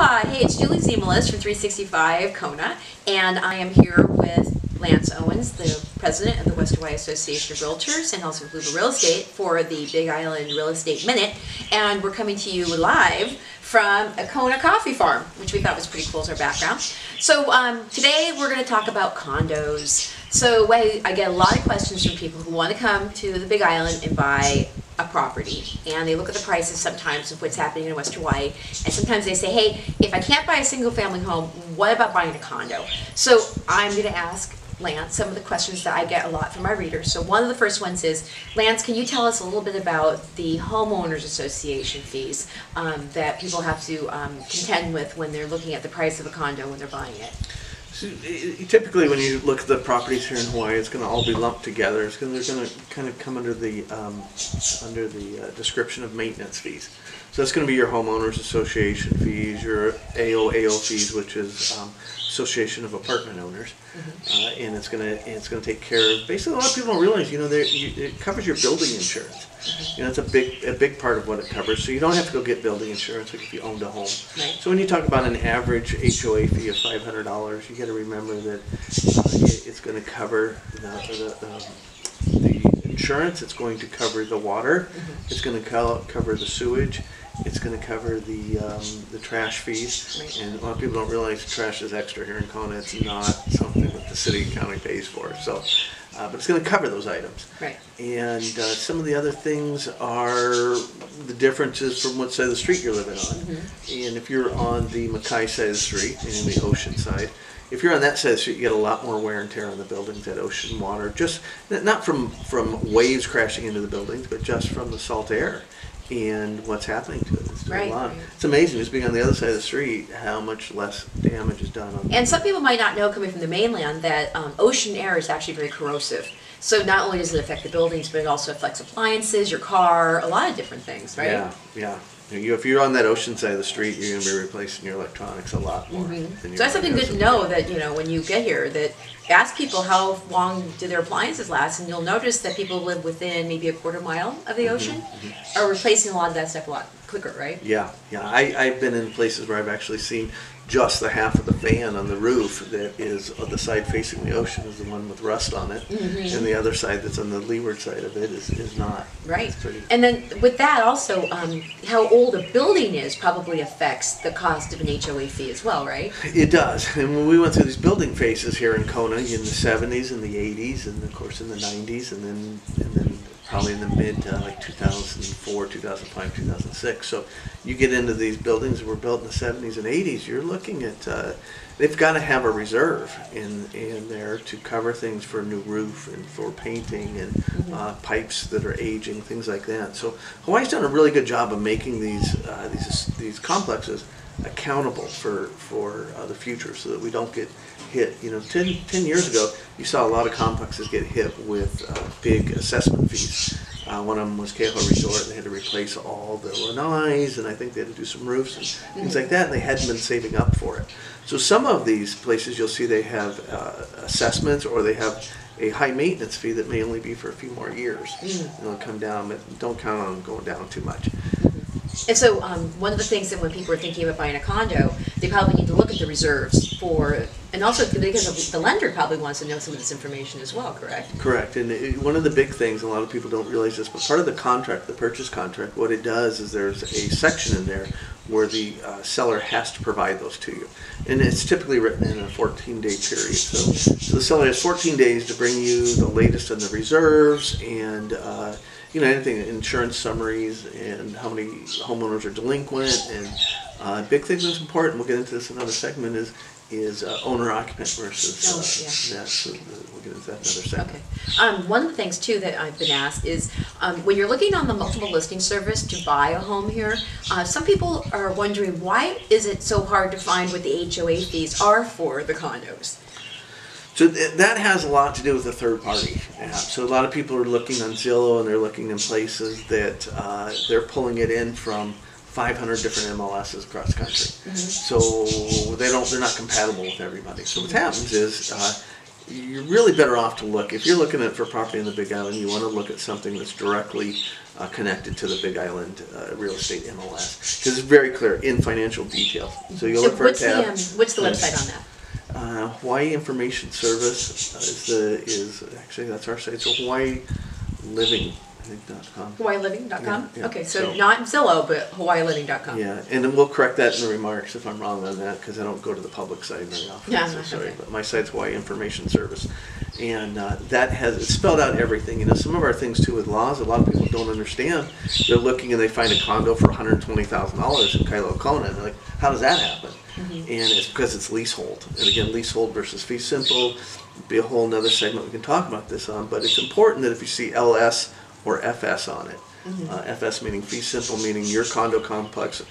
Aloha! Hey, it's Julie Zemelis from 365 Kona, and I am here with Lance Owens, the president of the West Hawaii Association of Realtors, and also Blue Real Estate for the Big Island Real Estate Minute. And we're coming to you live from a Kona coffee farm, which we thought was pretty cool as our background. So um, today we're going to talk about condos. So I, I get a lot of questions from people who want to come to the Big Island and buy a property and they look at the prices sometimes of what's happening in West Hawaii and sometimes they say, hey, if I can't buy a single family home, what about buying a condo? So I'm going to ask Lance some of the questions that I get a lot from my readers. So one of the first ones is, Lance, can you tell us a little bit about the homeowners association fees um, that people have to um, contend with when they're looking at the price of a condo when they're buying it? So, typically, when you look at the properties here in Hawaii, it's going to all be lumped together. It's going to, they're going to kind of come under the um, under the uh, description of maintenance fees. So that's going to be your homeowners association fees, your AOAO fees, which is um, Association of Apartment Owners, mm-hmm. uh, and it's going to it's going to take care of. Basically, a lot of people don't realize, you know, you, it covers your building insurance. You know, it's a big a big part of what it covers. So you don't have to go get building insurance like if you owned a home. Right. So when you talk about an average HOA fee of five hundred dollars, you got to remember that uh, it, it's going to cover the, the, um, the insurance. It's going to cover the water. Mm-hmm. It's going to co- cover the sewage. It's going to cover the um, the trash fees, and a lot of people don't realize trash is extra here in Kona. It's not something that the city and county pays for. So, uh, but it's going to cover those items. Right. And uh, some of the other things are the differences from what side of the street you're living on. And if you're on the makai side of the street, and the ocean side, if you're on that side of the street, you get a lot more wear and tear on the buildings, that ocean water, just not from from waves crashing into the buildings, but just from the salt air and what's happening to it. It's, doing Right, a lot. right. it's amazing just being on the other side of the street how much less damage is done on And some people might not know coming from the mainland that um, ocean air is actually very corrosive. So not only does it affect the buildings, but it also affects appliances, your car, a lot of different things, right? Yeah, yeah. You, if you're on that ocean side of the street, you're going to be replacing your electronics a lot more. Mm-hmm. than So that's something good to know that, you know, when you get here, that ask people how long do their appliances last, and you'll notice that people live within maybe a quarter mile of the mm-hmm. ocean mm-hmm. are replacing a lot of that stuff a lot quicker, right? Yeah, yeah. I, I've been in places where I've actually seen just the half of the fan on the roof that is on the side facing the ocean is the one with rust on it, Mm-hmm. and the other side that's on the leeward side of it is, is not. Right. It's pretty- And then with that also, um, how old a building is probably affects the cost of an HOA fee as well, right? It does. And when we went through these building phases here in Kona in the 70s and the 80s, and of course in the 90s, and then and then probably in the mid uh, like 2004, 2005, 2006. So you get into these buildings that were built in the 70s and 80s, you're looking at uh, they've got to have a reserve in in there to cover things for a new roof and for painting and uh, pipes that are aging, things like that. So Hawaii's done a really good job of making these uh, these these complexes accountable for for uh, the future so that we don't get hit. You know 10, 10 years ago you saw a lot of complexes get hit with uh, big assessment fees. Uh, one of them was Keauhou Resort they had to replace all the lanais and I think they had to do some roofs and things like that and they hadn't been saving up for it. So some of these places you'll see they have uh, assessments or they have a high maintenance fee that may only be for a few more years. And it'll come down but don't count on them going down too much And so, um, one of the things that when people are thinking about buying a condo, they probably need to look at the reserves for, and also because the lender probably wants to know some of this information as well, correct? Correct, and it, one of the big things, a lot of people don't realize this, but part of the contract, the purchase contract, what it does is there's a section in there where the uh, seller has to provide those to you, and it's typically written in a 14-day period. So, so the seller has 14 days to bring you the latest on the reserves and uh, you know anything, insurance summaries and how many homeowners are delinquent, and uh, big thing that's important. We'll get into this in another segment is is uh, owner occupant versus Oh, uh, yeah. yeah. So we'll get into that in another segment. Okay. Um, one of the things too that I've been asked is um, when you're looking on the multiple listing service to buy a home here, uh, some people are wondering why is it so hard to find what the HOA fees are for the condos? So th- that has a lot to do with the third party app. So a lot of people are looking on Zillow and they're looking in places that uh, they're pulling it in from 500 different MLSs across the country. So they don't, they're not compatible with everybody. So what happens is uh, you're really better off to look, if you're looking at for property in the Big Island, you wanna look at something that's directly uh, connected to the Big Island uh, Real Estate MLS. Because it's very clear in financial detail. So you'll So look for a what's the, tab. um, what's the website on that? Uh, Hawaii Information Service is the, is, actually, that's our site, so Hawaii Living, I think, dot com. HawaiiLiving.com? Yeah, yeah. Okay, so So- not Zillow, but HawaiiLiving.com. Yeah, and then we'll correct that in the remarks if I'm wrong on that, because I don't go to the public site very often. Yeah, so sorry, okay. But my site's Hawaii Information Service, and uh, that has, it's spelled out everything, you know, some of our things too with laws, a lot of people don't understand. They're looking and they find a condo for hundred and twenty thousand dollars in Kailua Kona, and they're like, how does that happen? And it's because it's leasehold, and again, leasehold versus fee simple, be a whole nother segment we can talk about this on, but it's important that if you see LS or FS on it, Mm-hmm. uh, FS meaning fee simple, meaning your condo complex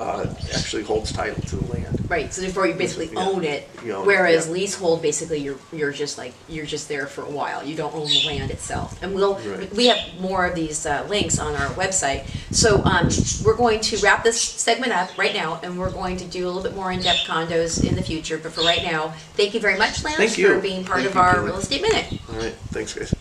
uh, actually holds title to the land. Right, so therefore you basically Yeah. own it, You own it, whereas yeah. leasehold, basically you're, you're just like, you're just there for a while, you don't own the land itself. And we'll, Right. we have more of these uh, links on our website. So, um, we're going to wrap this segment up right now, and we're going to do a little bit more in-depth condos in the future, but for right now, thank you very much, Lance, Thank you. for being part Thank of you, our real estate minute. All right, thanks, guys.